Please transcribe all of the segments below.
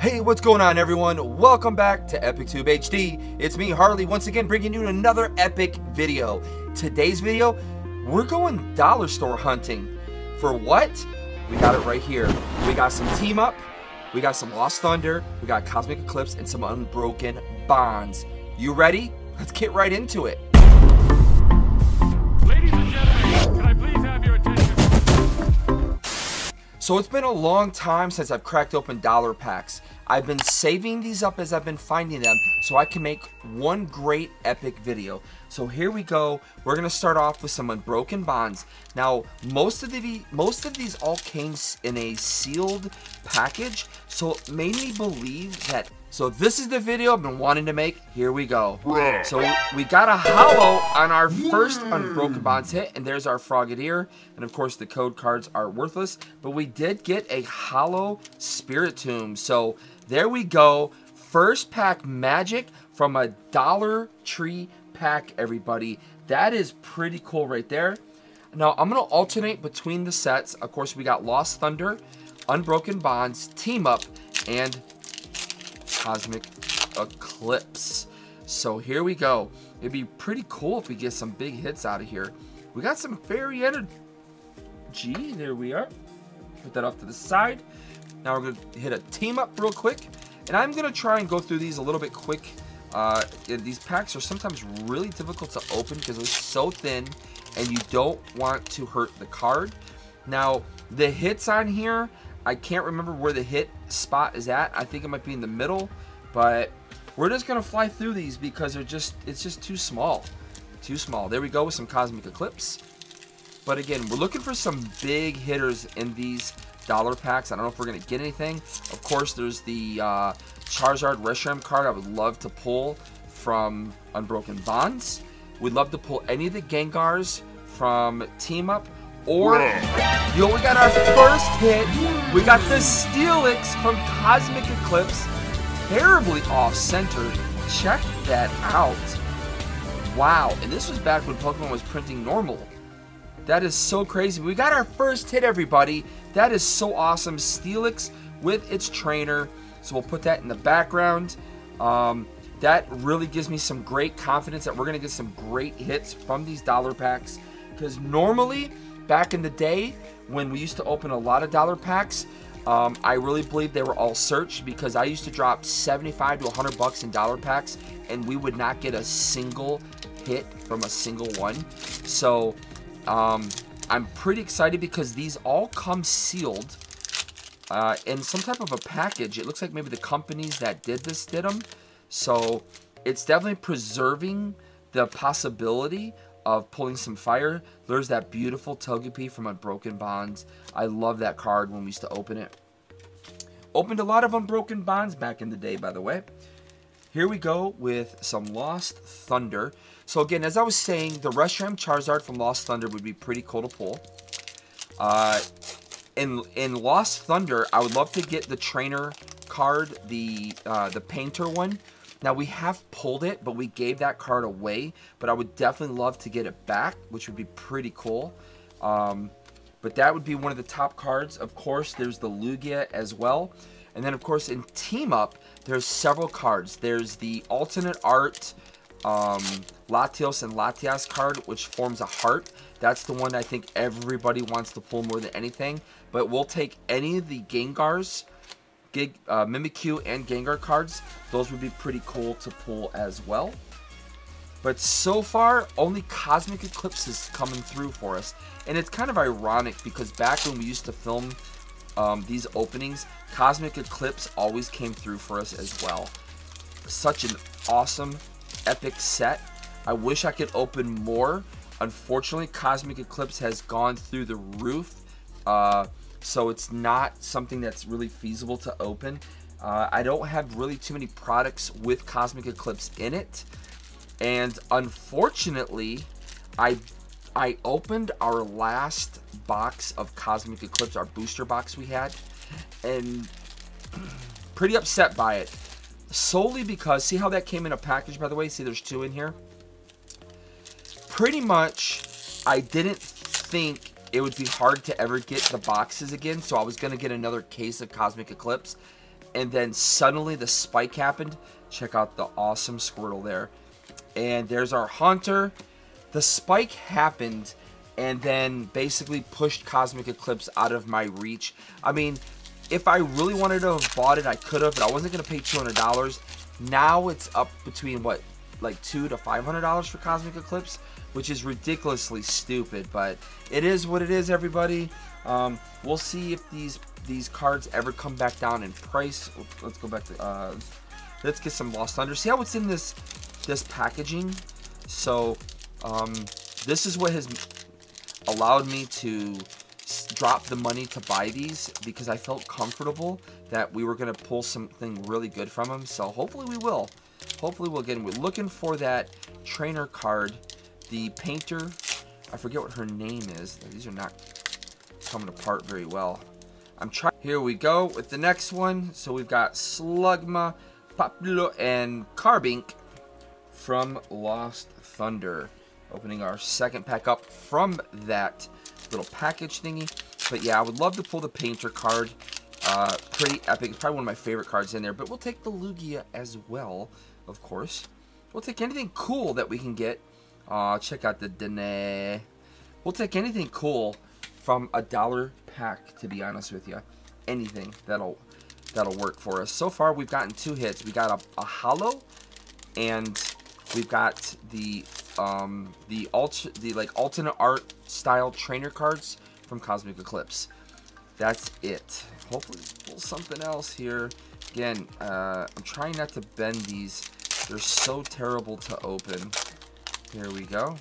Hey, what's going on everyone? Welcome back to EpicTube HD. It's me, Harley, once again bringing you another epic video. Today's video, we're going dollar store hunting. For what? We got it right here. We got some Team Up, we got some Lost Thunder, we got Cosmic Eclipse, and some Unbroken Bonds. You ready? Let's get right into it. So it's been a long time since I've cracked open dollar packs. I've been saving these up as I've been finding them so I can make one great epic video. So here we go. We're gonna start off with some unbroken bonds. Now, most of the most of these all came in a sealed package, so it made me believe that so this is the video I've been wanting to make. Here we go. So we got a hollow on our first hmm. Unbroken Bonds hit, and there's our Frogadier. And of course the code cards are worthless, but we did get a hollow Spiritomb. So there we go. First pack magic from a Dollar Tree pack, everybody. That is pretty cool right there. Now I'm gonna alternate between the sets. Of course, we got Lost Thunder, Unbroken Bonds, Team Up, and Cosmic Eclipse. So here we go. It'd be pretty cool if we get some big hits out of here. We got some fairy energy. There we are. Put that off to the side. Now we're going to hit a team up real quick. And I'm going to try and go through these a little bit quick. Uh, these packs are sometimes really difficult to open because they're so thin and you don't want to hurt the card. Now, the hits on here, I can't remember where the hit spot is at. I think it might be in the middle, but we're just gonna fly through these because they're just it's just too small. Too small. There we go with some Cosmic Eclipse. But again, we're looking for some big hitters in these dollar packs. I don't know if we're gonna get anything. Of course, there's the uh, Charizard Reshiram card I would love to pull from Unbroken Bonds. We'd love to pull any of the Gengars from Team Up. Or, yo, we got our first hit. We got the Steelix from Cosmic Eclipse. Terribly off-center. Check that out. Wow, and this was back when Pokemon was printing normal. That is so crazy. We got our first hit, everybody. That is so awesome. Steelix with its trainer. So we'll put that in the background. Um, that really gives me some great confidence that we're going to get some great hits from these dollar packs. Because normally, back in the day, when we used to open a lot of dollar packs, um, I really believe they were all searched because I used to drop 75 to 100 bucks in dollar packs and we would not get a single hit from a single one. So um, I'm pretty excited because these all come sealed uh, in some type of a package. It looks like maybe the companies that did this did them. So it's definitely preserving the possibility of pulling some fire. There's that beautiful Togepi from Unbroken Bonds. I love that card when we used to open it. Opened a lot of Unbroken Bonds back in the day, by the way. Here we go with some Lost Thunder. So again, as I was saying, the Reshiram Charizard from Lost Thunder would be pretty cool to pull. Uh, in in Lost Thunder, I would love to get the trainer card, the uh, the painter one. Now we have pulled it, but we gave that card away. But I would definitely love to get it back, which would be pretty cool. Um, but that would be one of the top cards. Of course, there's the Lugia as well. And then, of course, in Team Up, there's several cards. There's the alternate art um, Latios and Latias card, which forms a heart. That's the one I think everybody wants to pull more than anything. But we'll take any of the Gengars, Gig, uh, Mimikyu, and Gengar cards. Those would be pretty cool to pull as well. But so far, only Cosmic Eclipse is coming through for us. And it's kind of ironic because back when we used to film um, these openings, Cosmic Eclipse always came through for us as well. Such an awesome, epic set. I wish I could open more. Unfortunately, Cosmic Eclipse has gone through the roof. Uh, so it's not something that's really feasible to open. Uh, I don't have really too many products with Cosmic Eclipse in it. And unfortunately, I I opened our last box of Cosmic Eclipse, our booster box we had, and pretty upset by it. Solely because, see how that came in a package, by the way? See, there's two in here. Pretty much, I didn't think it would be hard to ever get the boxes again, so I was going to get another case of Cosmic Eclipse. and then suddenly the spike happened. Check out the awesome Squirtle there. And there's our Haunter. The spike happened and then basically pushed Cosmic Eclipse out of my reach. I mean, if I really wanted to have bought it, I could have, but I wasn't going to pay $200. Now it's up between, what, like two to $500 for Cosmic Eclipse, which is ridiculously stupid, but it is what it is, everybody. Um, we'll see if these these cards ever come back down in price. Let's go back to, uh, let's get some Lost Thunder. See how it's in this, this packaging? So, um, this is what has allowed me to drop the money to buy these because I felt comfortable that we were going to pull something really good from them. So hopefully we will. Hopefully we'll get. We're looking for that trainer card. The painter, I forget what her name is. These are not coming apart very well. I'm trying. Here we go with the next one. So we've got Slugma, Populo, and Carbink from Lost Thunder. Opening our second pack up from that little package thingy. But yeah, I would love to pull the Painter card. Uh, pretty epic. It's probably one of my favorite cards in there. But we'll take the Lugia as well, of course. We'll take anything cool that we can get. Uh, check out the Dene. We'll take anything cool from a dollar pack, to be honest with you. Anything that'll that'll work for us. So far, we've gotten two hits. We got a, a hollow, and we've got the um, the alt the like alternate art style trainer cards from Cosmic Eclipse. That's it. Hopefully pull something else here. Again, uh, I'm trying not to bend these. They're so terrible to open. Here we go.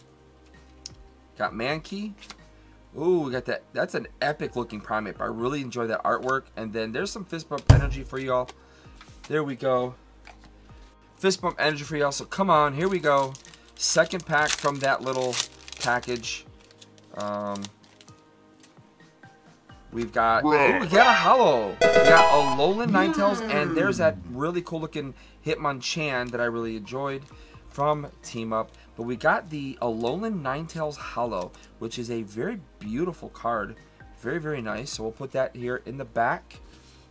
Got Mankey. Ooh, we got that. That's an epic looking Primeape. I really enjoy that artwork. And then there's some fist bump energy for y'all. There we go. Fist bump energy for y'all. So come on, here we go. Second pack from that little package. Um, we've got, ooh, we got a hollow. We got a Alolan Ninetales, and there's that really cool looking Hitmonchan that I really enjoyed from Team Up. But we got the Alolan Ninetales Hollow, which is a very beautiful card. Very, very nice. So we'll put that here in the back.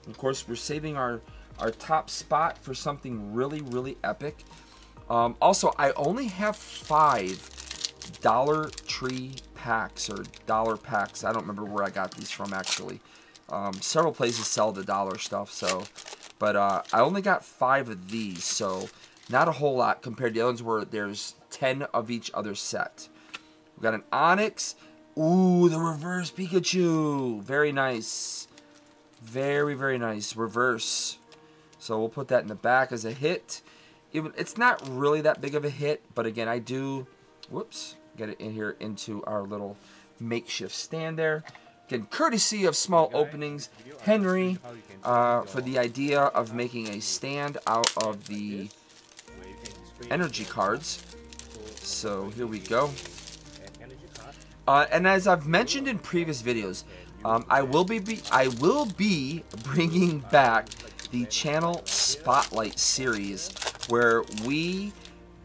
Of course, we're saving our, our top spot for something really, really epic. Um, also, I only have five Dollar Tree packs or dollar packs. I don't remember where I got these from actually. Um, several places sell the dollar stuff, so. But uh, I only got five of these, so not a whole lot compared to the ones where there's 10 of each other set. We got an Onix. Ooh, the reverse Pikachu. Very nice. Very, very nice. Reverse. So we'll put that in the back as a hit. It's not really that big of a hit, but again, I do, whoops, get it in here into our little makeshift stand there. Again, courtesy of small openings, Henry, uh, for the idea of making a stand out of the energy cards. So here we go. Uh, and as I've mentioned in previous videos, um, I will be, be I will be bringing back the channel spotlight series where we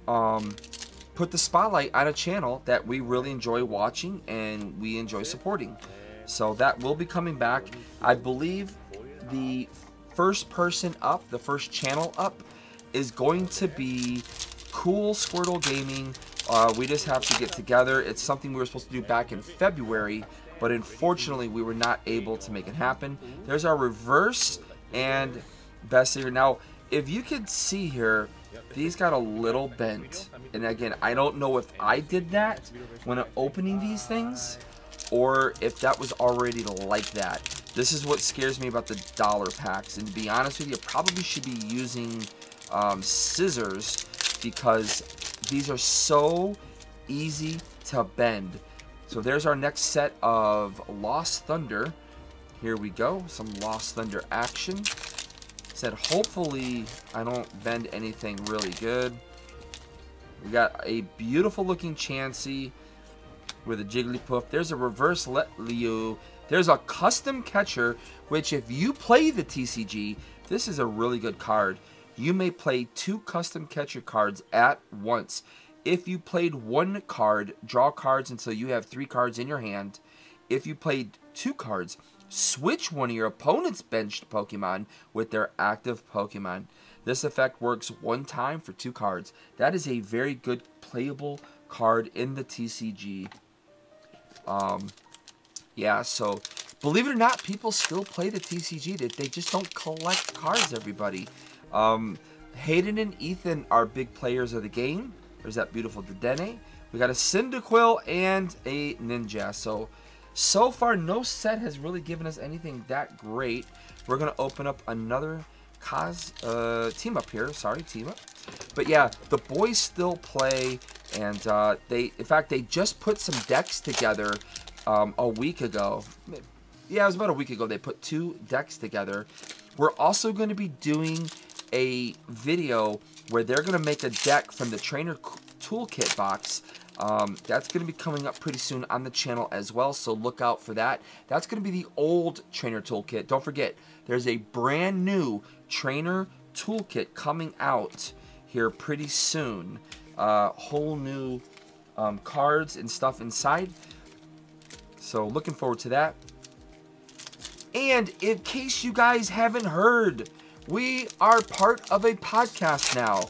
um, put the spotlight on a channel that we really enjoy watching and we enjoy supporting. So that will be coming back. I believe the first person up, the first channel up, is going to be Cool Squirtle Gaming. Uh, we just have to get together. It's something we were supposed to do back in February, but unfortunately we were not able to make it happen. There's our reverse and best here. Now, if you could see here, these got a little bent. And again, I don't know if I did that when opening these things or if that was already like that. This is what scares me about the dollar packs. And to be honest with you, probably should be using um, scissors because these are so easy to bend. So there's our next set of Lost Thunder. Here we go, some Lost Thunder action. Said hopefully I don't bend anything really good. We got a beautiful looking Chansey with a Jigglypuff. There's a reverse Leo. There's a custom catcher, which if you play the TCG, this is a really good card. You may play two custom catcher cards at once. If you played one card, draw cards until you have three cards in your hand. If you played two cards, switch one of your opponent's benched Pokemon with their active Pokemon. This effect works one time for two cards. That is a very good playable card in the TCG. Um, yeah, so believe it or not, people still play the TCG. They, just don't collect cards, everybody. Um, Hayden and Ethan are big players of the game. There's that beautiful Dedenne. We got a Cyndaquil and a Ninja. So, so far, no set has really given us anything that great. We're going to open up another Cos, uh, team up here. Sorry, team up. But yeah, the boys still play, and uh, they, in fact, they just put some decks together um, a week ago. Yeah, it was about a week ago. They put two decks together. We're also going to be doing a video where they're going to make a deck from the trainer toolkit box. Um, that's going to be coming up pretty soon on the channel as well, so look out for that. That's going to be the old trainer toolkit. Don't forget, there's a brand new trainer toolkit coming out here pretty soon. Uh, whole new um, cards and stuff inside. So looking forward to that. And in case you guys haven't heard, we are part of a podcast now.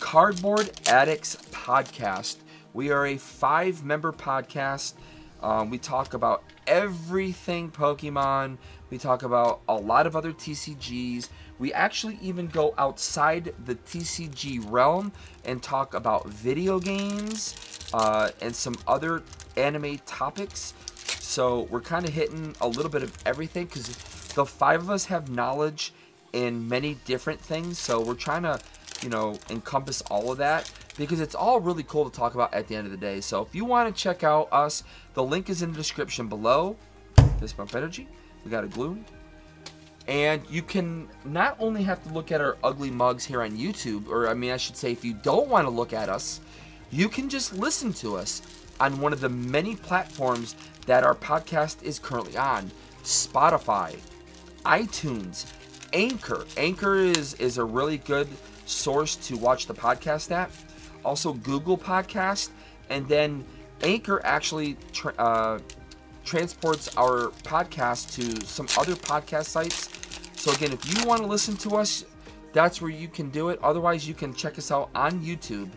Cardboard Addicts Podcast. We are a five member podcast. Um, we talk about everything Pokemon. We talk about a lot of other TCGs. We actually even go outside the TCG realm and talk about video games uh, and some other anime topics. So we're kind of hitting a little bit of everything because the five of us have knowledge in many different things. So we're trying to, you know, encompass all of that because it's all really cool to talk about at the end of the day. So if you want to check out us, the link is in the description below. This bump energy. We got a glue. And you can not only have to look at our ugly mugs here on YouTube, or I mean, I should say, if you don't want to look at us, you can just listen to us on one of the many platforms that our podcast is currently on Spotify, iTunes, Anchor. Anchor is, is a really good source to watch the podcast at. Also, Google Podcast. And then Anchor actually tra- uh, transports our podcast to some other podcast sites. So, again, if you want to listen to us, that's where you can do it. Otherwise, you can check us out on YouTube.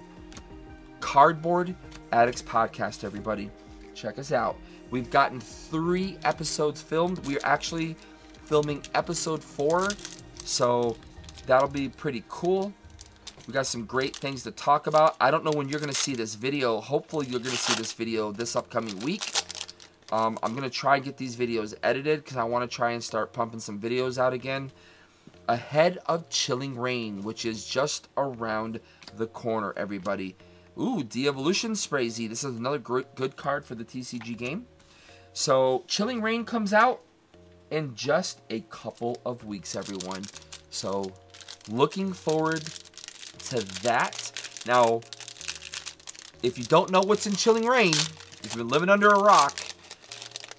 Cardboard Addicts Podcast, everybody. Check us out. We've gotten three episodes filmed. We're actually filming episode four, so that'll be pretty cool. We got some great things to talk about. I don't know when you're going to see this video. Hopefully, you're going to see this video this upcoming week. Um, I'm going to try and get these videos edited because I want to try and start pumping some videos out again ahead of Chilling Reign, which is just around the corner, everybody. Ooh, De-Evolution Sprazy. This is another good card for the TCG game. So, Chilling Reign comes out in just a couple of weeks, everyone. So, looking forward to that. Now, if you don't know what's in Chilling Reign, if you've been living under a rock,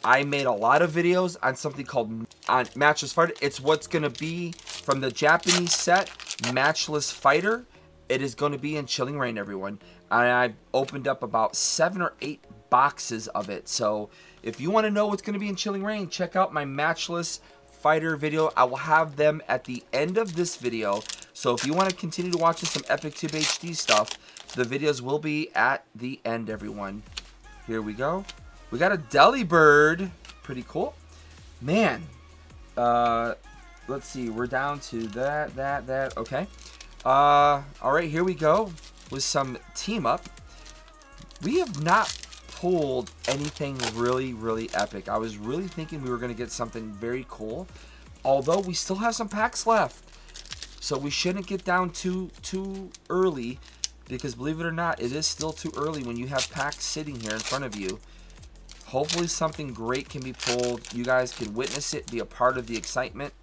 I made a lot of videos on something called on Matchless Fighter. It's what's going to be from the Japanese set, Matchless Fighter. It is going to be in Chilling Reign, everyone. And I opened up about seven or eight boxes of it. So if you want to know what's going to be in Chilling Reign, check out my Matchless Fighter video. I will have them at the end of this video. So if you want to continue to watch some Epic Tube HD stuff, the videos will be at the end, everyone. Here we go. We got a Delibird. Pretty cool. Man. Uh, let's see. We're down to that, that, that. Okay. Uh, all right, here we go with some team up. We have not pulled anything really, really epic. I was really thinking we were going to get something very cool. Although we still have some packs left. So we shouldn't get down too, too early. Because believe it or not, it is still too early when you have packs sitting here in front of you. Hopefully something great can be pulled. You guys can witness it, be a part of the excitement.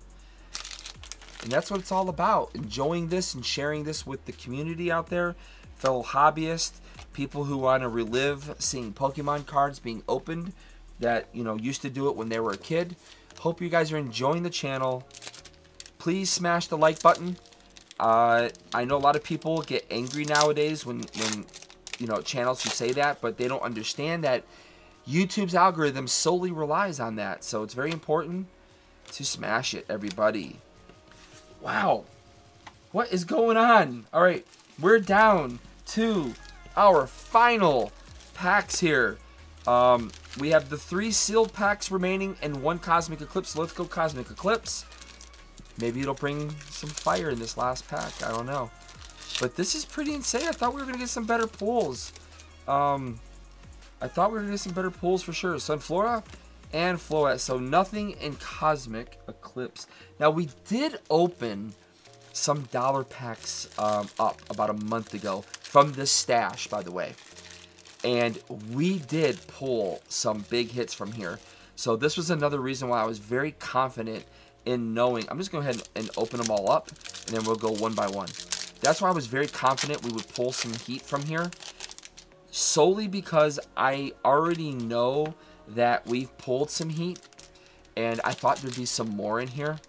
And that's what it's all about. Enjoying this and sharing this with the community out there. Fellow hobbyists, people who want to relive seeing Pokemon cards being opened that, you know, used to do it when they were a kid. Hope you guys are enjoying the channel. Please smash the like button. Uh, I know a lot of people get angry nowadays when, when, you know, channels who say that, but they don't understand that YouTube's algorithm solely relies on that. So it's very important to smash it, everybody. Wow. What is going on? All right, we're down to our final packs here. Um, we have the three sealed packs remaining and one Cosmic Eclipse. Let's go Cosmic Eclipse. Maybe it'll bring some fire in this last pack. I don't know. But this is pretty insane. I thought we were going to get some better pulls. Um, I thought we were going to get some better pulls for sure. Sunflora and Floette. So nothing in Cosmic Eclipse. Now, we did open some dollar packs um, up about a month ago from this stash, by the way. And we did pull some big hits from here. So this was another reason why I was very confident in knowing. I'm just going ahead and open them all up, and then we'll go one by one. That's why I was very confident we would pull some heat from here. Solely because I already know that we've pulled some heat. And I thought there'd be some more in here.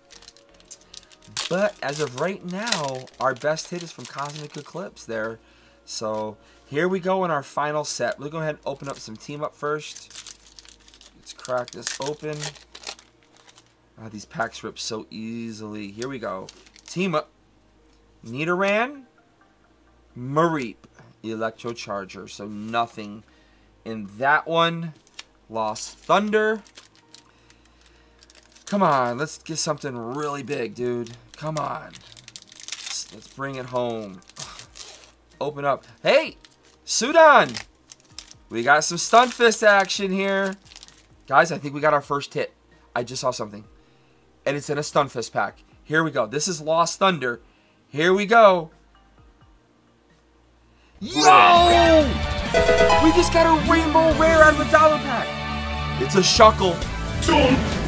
But as of right now, our best hit is from Cosmic Eclipse there. So here we go in our final set. We'll go ahead and open up some team up first. Let's crack this open. Oh, these packs rip so easily. Here we go. Team up. Nidoran, Mareep, Electro Charger. So nothing in that one. Lost Thunder. Come on, let's get something really big, dude. Come on. Let's, let's bring it home. Open up. Hey, Sudan. We got some Stunfisk action here. Guys, I think we got our first hit. I just saw something. And it's in a Stunfisk pack. Here we go. This is Lost Thunder. Here we go. Yo! We just got a rainbow rare out of a dollar pack. It's a Shuckle.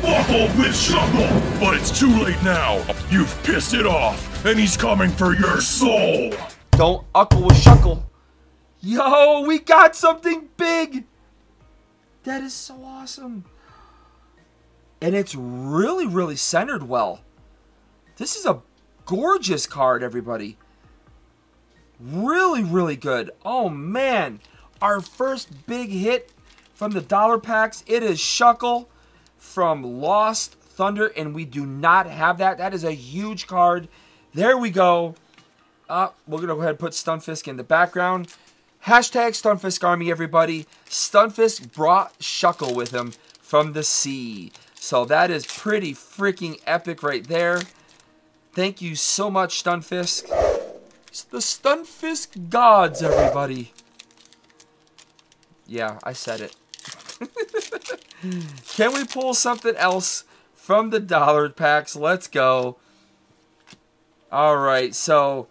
Buckle with Shuckle! But it's too late now. You've pissed it off, and he's coming for your soul. Don't uckle with Shuckle. Yo, we got something big. That is so awesome. And it's really, really centered well. This is a gorgeous card, everybody. Really, really good. Oh, man. Our first big hit from the dollar packs. It is Shuckle from Lost Thunder, and we do not have that. That is a huge card. There we go. Uh, we're going to go ahead and put Stunfisk in the background. Hashtag Stunfisk Army, everybody. Stunfisk brought Shuckle with him from the sea. So that is pretty freaking epic right there. Thank you so much, Stunfisk. It's the Stunfisk gods, everybody. Yeah, I said it. Can we pull something else from the dollar packs? Let's go. All right, so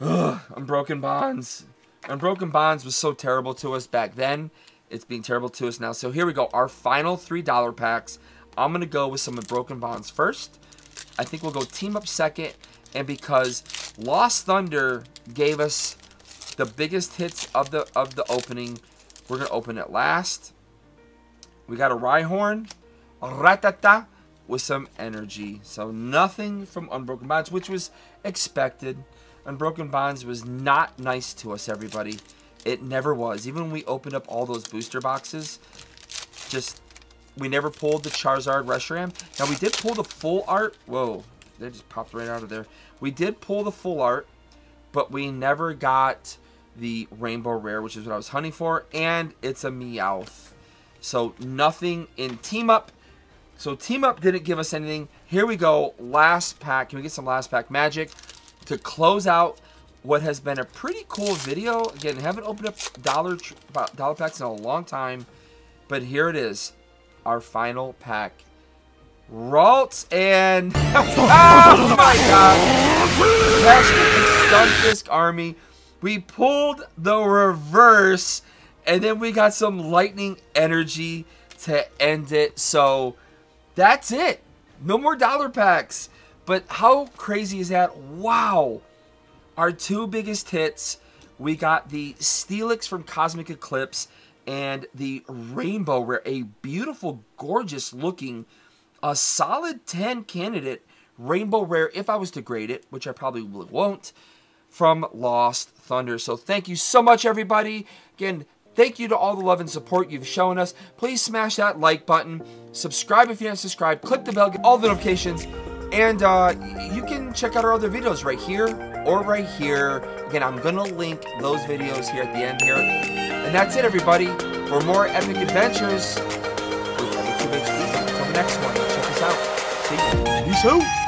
ugh, Unbroken Bonds. Unbroken Bonds was so terrible to us back then. It's being terrible to us now. So here we go. Our final $3 packs. I'm going to go with some Unbroken Bonds first. I think we'll go Team Up second. And because Lost Thunder gave us the biggest hits of the of the opening, we're going to open it last. We got a Rhyhorn, a Rattata with some energy. So nothing from Unbroken Bonds, which was expected. Unbroken Bonds was not nice to us, everybody. It never was. Even when we opened up all those booster boxes, just, we never pulled the Charizard Reshiram. Now, we did pull the full art. Whoa, they just popped right out of there. We did pull the full art, but we never got the Rainbow Rare, which is what I was hunting for, and it's a Meowth. So nothing in Team Up. So Team Up didn't give us anything. Here we go. Last pack. Can we get some last pack magic to close out what has been a pretty cool video? Again, haven't opened up dollar dollar packs in a long time, but here it is, our final pack. Ralts and oh my god, Stunfisk Army. We pulled the reverse and then we got some lightning energy to end it. So that's it. No more dollar packs. But how crazy is that? Wow. Our two biggest hits, we got the Steelix from Cosmic Eclipse and the Rainbow Rare, a beautiful, gorgeous looking, a solid 10 candidate Rainbow Rare, if I was to grade it, which I probably won't, from Lost Thunder. So thank you so much, everybody. Again, Thank you to all the love and support you've shown us. Please smash that like button, subscribe if you haven't subscribed, click the bell, get all the notifications, and uh, you can check out our other videos right here or right here. Again, I'm gonna link those videos here at the end here. And that's it, everybody. For more epic adventures with HD. Until the next one, check us out. See you. Peace out.